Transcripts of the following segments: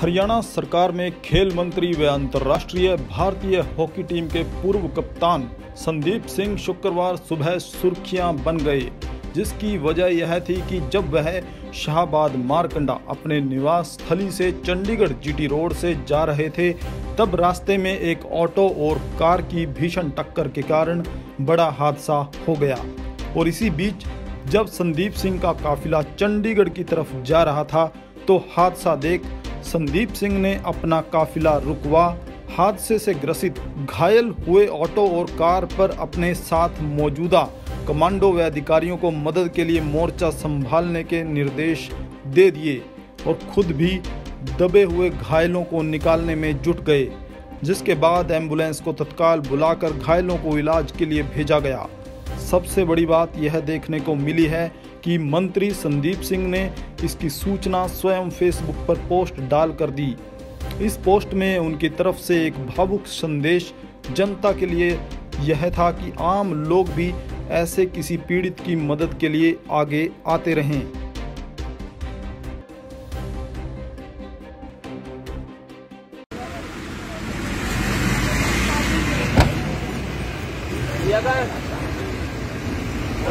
हरियाणा सरकार में खेल मंत्री व अंतर्राष्ट्रीय भारतीय हॉकी टीम के पूर्व कप्तान संदीप सिंह शुक्रवार सुबह सुर्खियाँ बन गए, जिसकी वजह यह थी कि जब वह शाहबाद मारकंडा अपने निवास स्थली से चंडीगढ़ जीटी रोड से जा रहे थे, तब रास्ते में एक ऑटो और कार की भीषण टक्कर के कारण बड़ा हादसा हो गया। और इसी बीच, जब संदीप सिंह का काफिला चंडीगढ़ की तरफ़ जा रहा था तो हादसा देख संदीप सिंह ने अपना काफिला रुकवा, हादसे से ग्रसित घायल हुए ऑटो और कार पर अपने साथ मौजूदा कमांडो व अधिकारियों को मदद के लिए मोर्चा संभालने के निर्देश दे दिए और खुद भी दबे हुए घायलों को निकालने में जुट गए, जिसके बाद एंबुलेंस को तत्काल बुलाकर घायलों को इलाज के लिए भेजा गया। सबसे बड़ी बात यह देखने को मिली है कि मंत्री संदीप सिंह ने इसकी सूचना स्वयं फेसबुक पर पोस्ट डाल कर दी। इस पोस्ट में उनकी तरफ़ से एक भावुक संदेश जनता के लिए यह था कि आम लोग भी ऐसे किसी पीड़ित की मदद के लिए आगे आते रहें।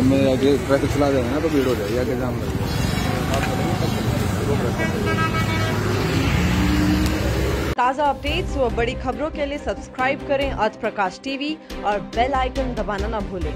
हमें आगे ट्रैफ़िक चला देंगे ना तो भीड़ हो जाएगी आगे जाम लगेगा ताज़ा अपडेट्स व बड़ी खबरों के लिए सब्सक्राइब करें आज प्रकाश टीवी और बेल आइकन दबाना न भूलें।